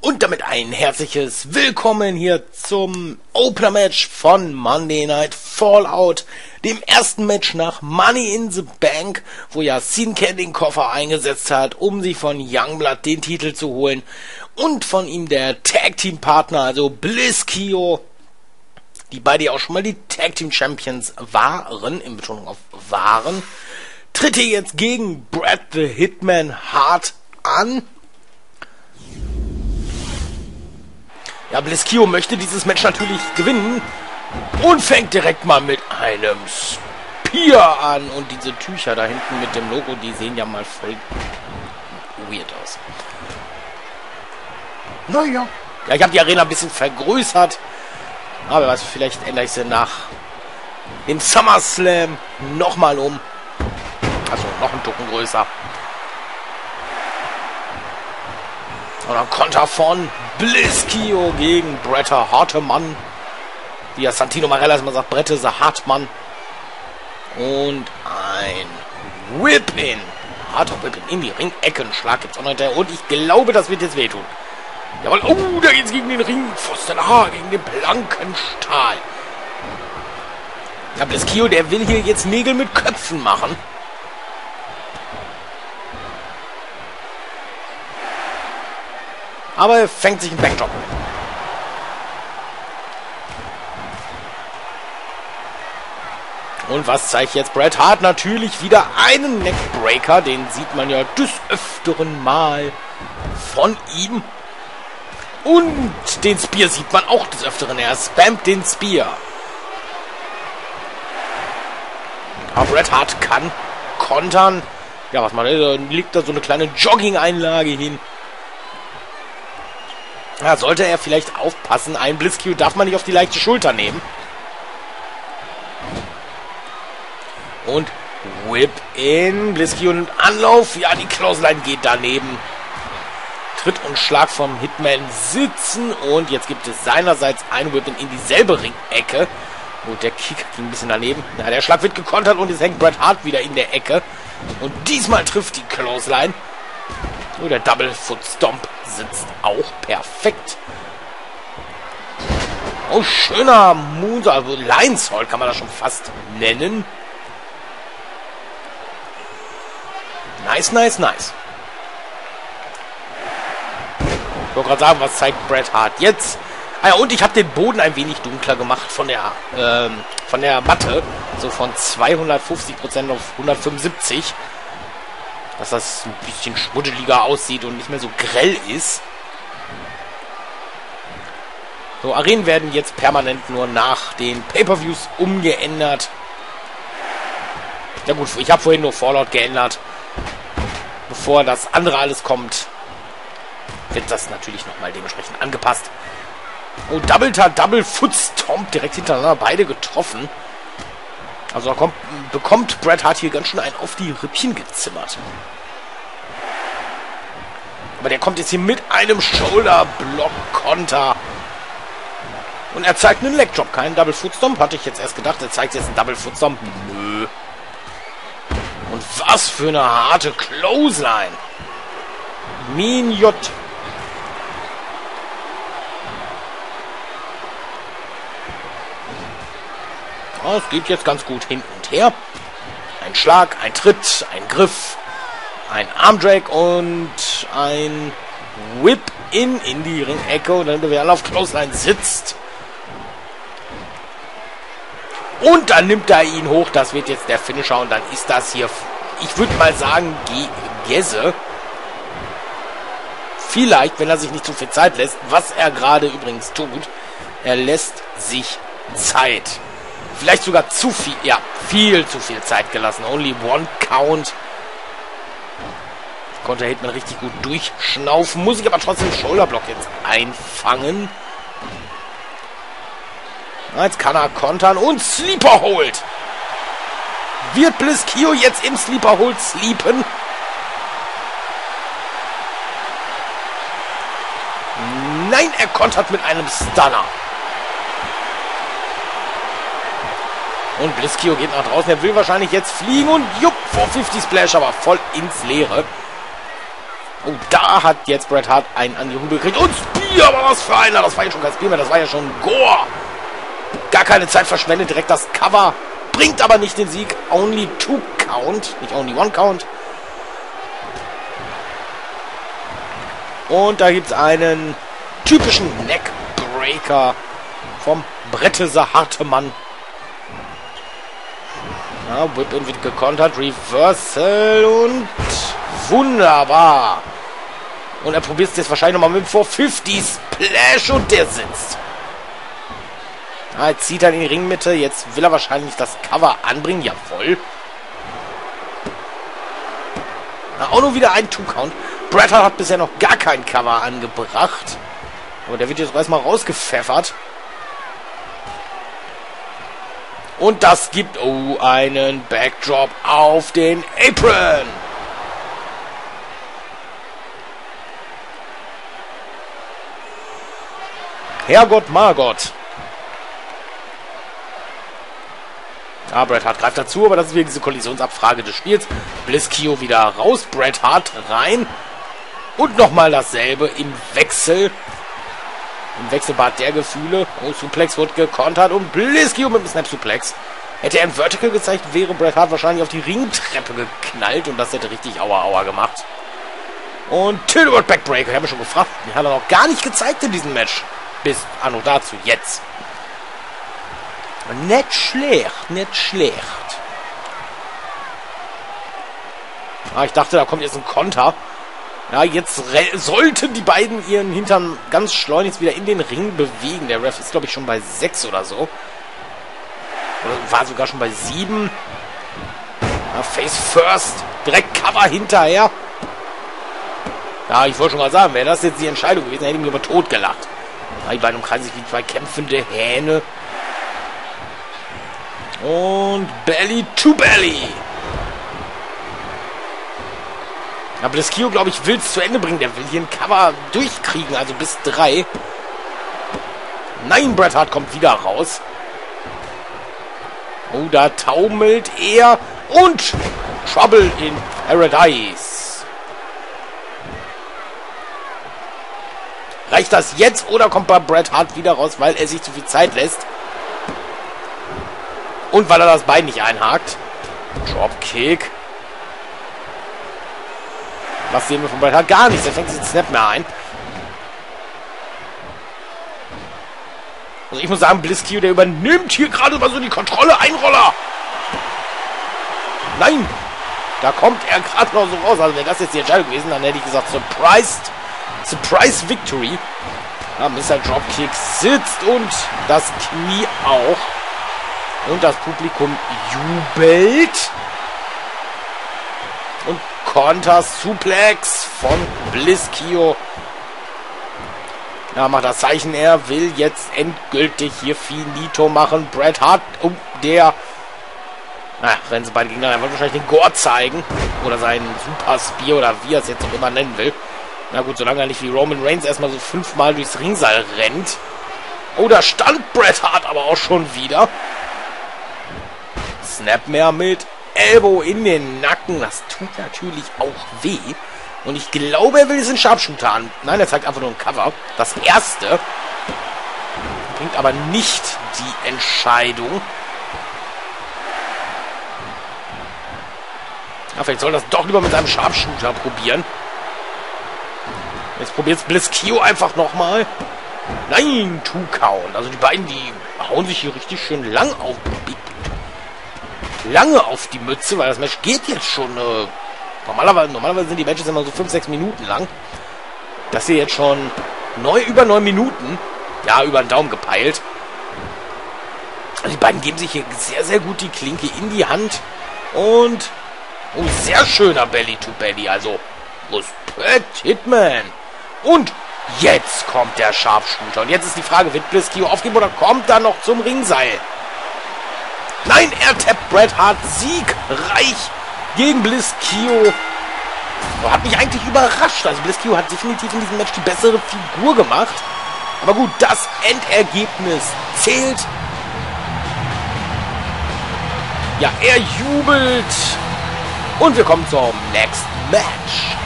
Und damit ein herzliches Willkommen hier zum Opener Match von Monday Night Fallout, dem ersten Match nach Money in the Bank, wo ja Sinken den Koffer eingesetzt hat, um sich von Youngblood den Titel zu holen und von ihm der Tag Team Partner, also Bliskio, die beide auch schon mal die Tag Team Champions waren, in Betonung auf waren, tritt hier jetzt gegen Brad the Hitman Hart an Ja, Bliskio möchte dieses Match natürlich gewinnen und fängt direkt mal mit einem Spear an. Und diese Tücher da hinten mit dem Logo, die sehen ja mal voll weird aus. Naja. Ja, ich habe die Arena ein bisschen vergrößert. Aber was, vielleicht ändere ich sie nach dem SummerSlam nochmal um. Also noch ein Tucken größer. Und dann Konter von Bliskio gegen Bretter Hartemann. Wie ja Santino Marella immer sagt, Brette ist Hartmann. Und ein Whip-In. Harter Whip-In in die Ringecken. Schlag gibt's auch noch hinterher. Und ich glaube, das wird jetzt wehtun. Jawohl. Oh, da geht's gegen den Ringpfosten. Ah, gegen den blanken Stahl. Ja, Bliskio, der will hier jetzt Nägel mit Köpfen machen. Aber er fängt sich einen Backdrop. Und was zeigt jetzt Bret Hart? Natürlich wieder einen Neckbreaker. Den sieht man ja des Öfteren mal von ihm. Und den Spear sieht man auch des Öfteren. Er spammt den Spear. Aber Bret Hart kann kontern. Ja, was man, da liegt da so eine kleine Jogging-Einlage hin. Ja, sollte er vielleicht aufpassen. Ein Blitzcue darf man nicht auf die leichte Schulter nehmen. Und Whip in. Blitzcue und Anlauf. Ja, die Clothesline geht daneben. Tritt und Schlag vom Hitman sitzen. Und jetzt gibt es seinerseits ein Whip in, in dieselbe Ringecke. Gut, der Kick ging ein bisschen daneben. Ja, der Schlag wird gekontert und jetzt hängt Bret Hart wieder in der Ecke. Und diesmal trifft die Clothesline. Oh, der Double Foot Stomp sitzt auch perfekt. Oh, schöner Moonsault, also Linesault kann man das schon fast nennen. Nice, nice, nice. Ich wollte gerade sagen, was zeigt Bret Hart jetzt? Ah ja, und ich habe den Boden ein wenig dunkler gemacht von der, ähm, von der Matte. So von 250% auf 175 dass das ein bisschen schmuddeliger aussieht und nicht mehr so grell ist. So, Arenen werden jetzt permanent nur nach den Pay-Per-Views umgeändert. Ja gut, ich habe vorhin nur Fallout geändert. Bevor das andere alles kommt, wird das natürlich nochmal dementsprechend angepasst. Oh, Double Double Foot Stomp direkt hintereinander, beide getroffen. Also da kommt, bekommt Bret Hart hier ganz schön einen auf die Rippchen gezimmert. Aber der kommt jetzt hier mit einem Shoulder-Block-Konter. Und er zeigt einen Leg-Drop, keinen Double Foot Stomp. Hatte ich jetzt erst gedacht, er zeigt jetzt einen Double Foot Stomp. Nö. Und was für eine harte Clothesline. Minjot. Oh, es geht jetzt ganz gut hin und her. Ein Schlag, ein Tritt, ein Griff, ein Armdrag und ein Whip in in die Ringecke und dann der auf Clothesline sitzt. Und dann nimmt er ihn hoch. Das wird jetzt der Finisher und dann ist das hier, ich würde mal sagen, Gese. Vielleicht, wenn er sich nicht zu viel Zeit lässt, was er gerade übrigens tut. Er lässt sich Zeit. Vielleicht sogar zu viel, ja, viel zu viel Zeit gelassen. Only one count. Konnte Hitman richtig gut durchschnaufen. Muss ich aber trotzdem Shoulderblock jetzt einfangen. Jetzt kann er kontern und Sleeper holt. Wird Bliskio jetzt im Sleeper Hold sleepen? Nein, er kontert mit einem Stunner. Und Bliskio geht nach draußen. Er will wahrscheinlich jetzt fliegen und jupp, 450 Splash, aber voll ins Leere. Oh, da hat jetzt Bret Hart einen an die Rübe gekriegt. Und Spear, aber was für einer. Das war ja schon kein Spear mehr, das war ja schon Gore. Gar keine Zeit verschwendet, direkt das Cover. Bringt aber nicht den Sieg. Only two count, nicht only one count. Und da gibt es einen typischen Neckbreaker vom Brettese Hartemann. Ja, Whip-In wird gekontert. Reversal und wunderbar. Und er probiert es jetzt wahrscheinlich nochmal mit dem 450 Splash und der sitzt. Ja, jetzt zieht er in die Ringmitte. Jetzt will er wahrscheinlich das Cover anbringen. Jawohl. Na, auch nur wieder ein Two-Count. Bret Hart hat bisher noch gar kein Cover angebracht. Aber der wird jetzt erstmal rausgepfeffert. Und das gibt oh, einen Backdrop auf den Apron. Herrgott Margott. Ja, Bret Hart greift dazu, aber das ist wieder diese Kollisionsabfrage des Spiels. Blisskio wieder raus, Bret Hart rein. Und nochmal dasselbe im Wechsel. Im Wechselbad der Gefühle. Oh, Suplex wird gekontert und Blisskio mit dem Snap Suplex. Hätte er ein Vertical gezeigt, wäre Bret Hart wahrscheinlich auf die Ringtreppe geknallt und das hätte richtig Aua Aua gemacht. Und Tilworth Backbreaker, ich habe schon gefragt, den hat er noch gar nicht gezeigt in diesem Match. Bis anno dazu, jetzt. Nicht schlecht, nicht schlecht. Ah, ich dachte, da kommt jetzt ein Konter. Ja, jetzt sollten die beiden ihren Hintern ganz schleunigst wieder in den Ring bewegen. Der Ref ist, glaube ich, schon bei 6 oder so. Oder war sogar schon bei 7. Ja, Face first. Direkt Cover hinterher. Ja, ich wollte schon mal sagen, wäre das jetzt die Entscheidung gewesen, hätte ich mich aber tot gelacht. Ja, die beiden umkreisen sich wie zwei kämpfende Hähne. Und Belly to Belly. Ja, Bliskio, glaube ich, will es zu Ende bringen. Der will hier ein Cover durchkriegen, also bis drei. Nein, Bret Hart kommt wieder raus. Oh, da taumelt er. Und Trouble in Paradise. Reicht das jetzt oder kommt bei Bret Hart wieder raus, weil er sich zu viel Zeit lässt? Und weil er das Bein nicht einhakt. Dropkick. Was sehen wir von Bret Hart? Gar nichts. Er fängt den Snap mehr ein. Also ich muss sagen, Blitzkio, der übernimmt hier gerade mal so die Kontrolle. Einroller. Nein. Da kommt er gerade noch so raus. Also wäre das jetzt die Entscheidung gewesen, dann hätte ich gesagt, Surprised. Surprise Victory. Ja, Mr. Dropkick sitzt und das Knie auch. Und das Publikum jubelt. Und Konter Suplex von Bliskio. Ja, macht das Zeichen. Er will jetzt endgültig hier finito machen. Bret Hart, oh, der... Na, rennen sie beide gegeneinander. Er wird wahrscheinlich den Gore zeigen. Oder seinen Super Spear oder wie er es jetzt auch immer nennen will. Na gut, solange er nicht wie Roman Reigns erstmal so fünfmal durchs Ringseil rennt. Oh, da stand Bret Hart aber auch schon wieder. Snapmare mit Elbow in den Nacken. Das tut natürlich auch weh. Und ich glaube, er will diesen Sharpshooter an. Nein, er zeigt einfach nur ein Cover. Das erste. Bringt aber nicht die Entscheidung. Ja, vielleicht soll das doch lieber mit seinem Sharpshooter probieren. Jetzt probiert es Blitzkio einfach nochmal. Nein, Two Count. Also die beiden, die hauen sich hier richtig schön lang auf lange auf die Mütze, weil das Match geht jetzt schon äh, normalerweise, normalerweise sind die Matches immer so 5, 6 Minuten lang. Das hier jetzt schon neu, über 9 Minuten. Ja, über den Daumen gepeilt. Also die beiden geben sich hier sehr, sehr gut die Klinke in die Hand. Und oh, sehr schöner Belly to Belly. Also Respekt, Hitman. Und jetzt kommt der Sharpshooter. Und jetzt ist die Frage, wird Bliskio aufgeben oder kommt er noch zum Ringseil? Nein, er tappt Bret Hart siegreich gegen Bliss Kio. Hat mich eigentlich überrascht. Also Bliss Kio hat definitiv in diesem Match die bessere Figur gemacht. Aber gut, das Endergebnis zählt. Ja, er jubelt. Und wir kommen zum nächsten Match.